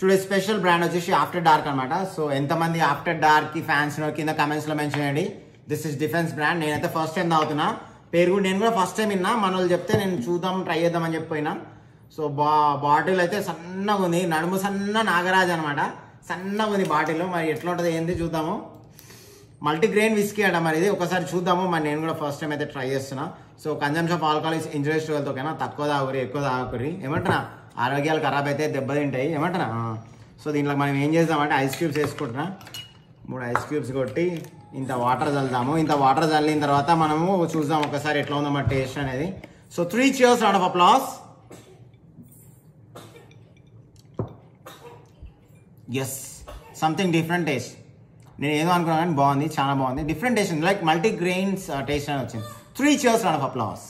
Today special brand వచ్చేసి after dark అనమాట so ఎంతమంది ఆఫ్టర్ డార్క్కి ఫ్యాన్స్ కింద కమెంట్స్లో మెన్షన్ చేయండి. దిస్ ఇస్ డిఫెన్స్ బ్రాండ్ నేనైతే ఫస్ట్ టైం తాగుతున్నా. పేరు కూడా నేను కూడా ఫస్ట్ టైం విన్నా. మన వాళ్ళు చెప్తే నేను చూద్దాం ట్రై చేద్దాం అని చెప్పిపోయినా సో బా బాటిల్ అయితే సన్నగా ఉంది. నడుము సన్న నాగరాజ్ అనమాట సన్నగా ఉంది బాటిల్ మరి ఎట్లా ఉంటుంది ఏంది చూద్దాము. మల్టీగ్రెయిన్ విస్కీ అంట మరి ఇది. ఒకసారి చూద్దాము. మరి నేను కూడా ఫస్ట్ టైం అయితే ట్రై చేస్తున్నా. So consumption of alcohol is injurious to health ఓకేనా తక్కువ తాగురి ఎక్కువ తాగురి ఏమంటున్నా? ఆరోగ్యాలు ఖరాబ్ అయితే దెబ్బతింటాయి. ఏమంటారా? సో దీంట్లో మనం ఏం చేద్దామంటే ఐస్ క్యూబ్స్ వేసుకుంటున్నా. మూడు ఐస్ క్యూబ్స్ కొట్టి ఇంత వాటర్ చల్లుదాము ఇంత వాటర్ చల్లిన తర్వాత మనము చూద్దాం ఒకసారి ఎట్లా ఉందో మా టేస్ట్ అనేది. So three cheers round of applause yes something different taste నేను ఏదో అనుకున్నాను కానీ బాగుంది చాలా బాగుంది. Different taste like multi grains taste అని వచ్చింది. Three cheers round of applause